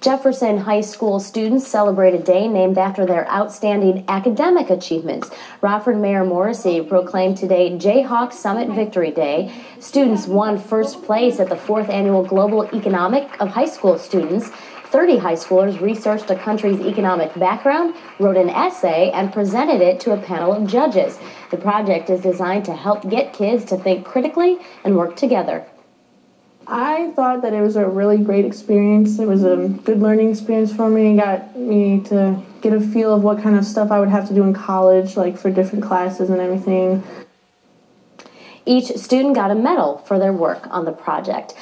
Jefferson High School students celebrate a day named after their outstanding academic achievements. Rockford Mayor Morrissey proclaimed today J-Hawk Summit Victory Day. Students won first place at the fourth annual Global Economic of High School Students. 30 high schoolers researched a country's economic background, wrote an essay, and presented it to a panel of judges. The project is designed to help get kids to think critically and work together. I thought that it was a really great experience. It was a good learning experience for me. It got me to get a feel of what kind of stuff I would have to do in college, like for different classes and everything. Each student got a medal for their work on the project.